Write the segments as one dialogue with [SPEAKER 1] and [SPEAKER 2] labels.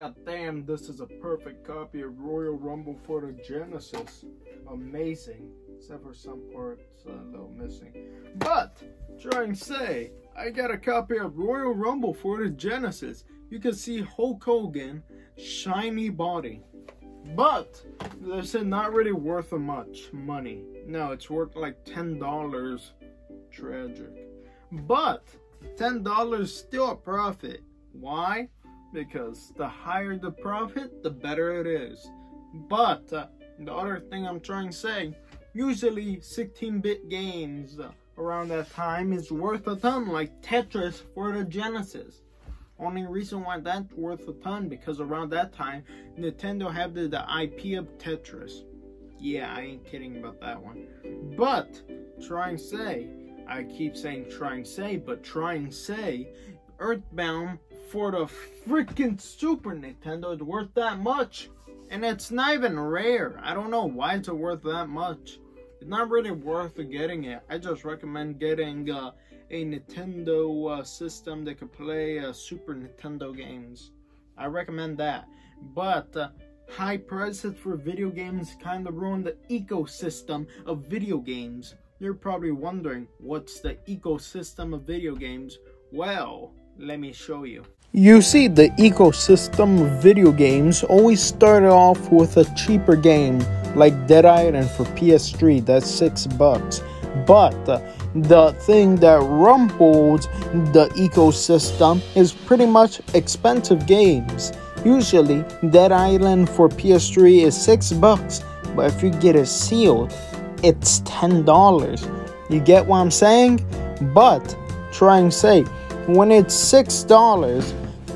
[SPEAKER 1] God damn, this is a perfect copy of Royal Rumble for the Genesis. Amazing. Except for some parts a little missing. But, trying to say, I got a copy of Royal Rumble for the Genesis. You can see Hulk Hogan, shiny body. But, this is not really worth a much money. No, it's worth like $10. Tragic. But, $10 still a profit. Why? Because the higher the profit, the better it is. But uh, the other thing I'm trying to say, usually 16-bit games around that time is worth a ton, like Tetris for the Genesis. Only reason why that's worth a ton because around that time, Nintendo had the, the IP of Tetris. Yeah, I ain't kidding about that one. But, try and say, I keep saying try and say, but try and say, Earthbound for the freaking Super Nintendo It's worth that much. And it's not even rare. I don't know why it's worth that much. It's not really worth getting it. I just recommend getting uh, a Nintendo uh, system that could play uh, Super Nintendo games. I recommend that. But uh, high prices for video games kind of ruin the ecosystem of video games. You're probably wondering, what's the ecosystem of video games? Well, let me show you. You see, the ecosystem of video games always started off with a cheaper game like Dead Island for PS3, that's 6 bucks. But uh, the thing that rumbles the ecosystem is pretty much expensive games. Usually, Dead Island for PS3 is 6 bucks, but if you get it sealed, it's $10. You get what I'm saying? But try and say when it's six dollars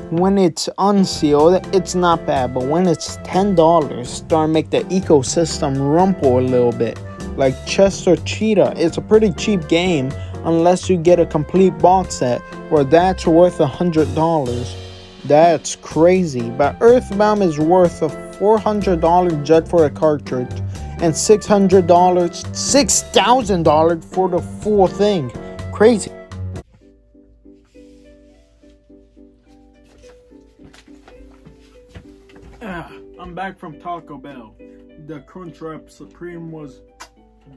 [SPEAKER 1] when it's unsealed it's not bad but when it's ten dollars start make the ecosystem rumble a little bit. Like chester cheetah it's a pretty cheap game unless you get a complete box set where that's worth a hundred dollars. That's crazy but earthbound is worth a $400 jet for a cartridge and $600 $6000 for the full thing. Crazy I'm back from Taco Bell. The Crunchwrap Supreme was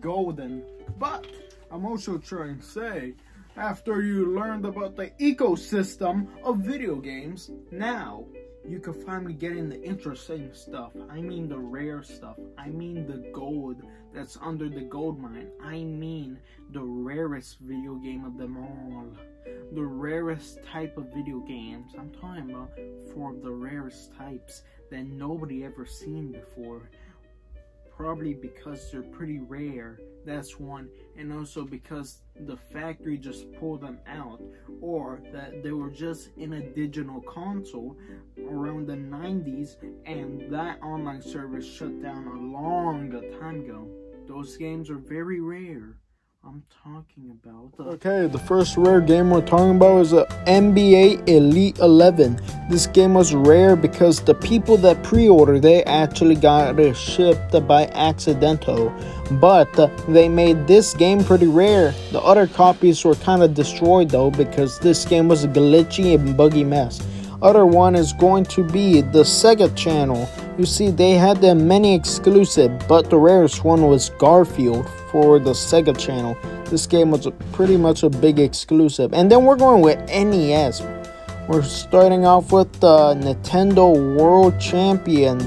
[SPEAKER 1] golden. But I'm also trying to say, after you learned about the ecosystem of video games, now you can finally get in the interesting stuff. I mean the rare stuff. I mean the gold that's under the gold mine. I mean the rarest video game of them all. The rarest type of video games. I'm talking about four of the rarest types that nobody ever seen before. Probably because they're pretty rare, that's one, and also because the factory just pulled them out, or that they were just in a digital console around the 90s and that online service shut down a long time ago. Those games are very rare. I'm talking about. Okay, the first rare game we're talking about is a NBA Elite 11. This game was rare because the people that pre-ordered they actually got it shipped by accidental. But uh, they made this game pretty rare. The other copies were kind of destroyed though because this game was a glitchy and buggy mess. Other one is going to be the Sega channel. You see, they had the many exclusive, but the rarest one was Garfield for the Sega channel. This game was pretty much a big exclusive. And then we're going with NES. We're starting off with the Nintendo World Champion,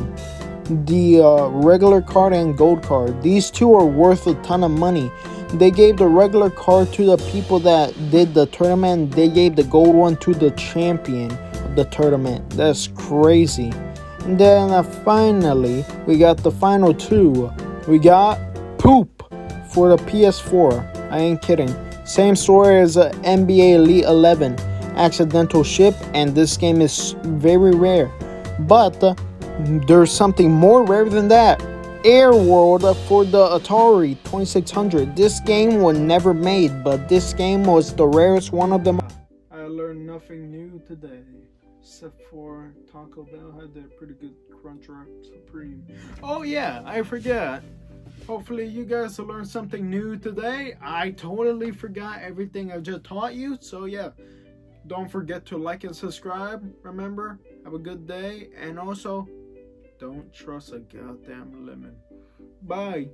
[SPEAKER 1] the uh, regular card and gold card. These two are worth a ton of money. They gave the regular card to the people that did the tournament. They gave the gold one to the champion of the tournament. That's crazy. Then uh, finally, we got the final two. We got Poop for the PS4. I ain't kidding. Same story as uh, NBA Elite 11. Accidental ship, and this game is very rare. But uh, there's something more rare than that. Air World for the Atari 2600. This game was never made, but this game was the rarest one of them. I learned nothing new today, except for Taco Bell had their pretty good Crunchwrap Supreme. Oh yeah, I forget. Hopefully you guys will learn something new today. I totally forgot everything I just taught you. So yeah, don't forget to like and subscribe. Remember, Have a good day, and also, don't trust a goddamn lemon. Bye.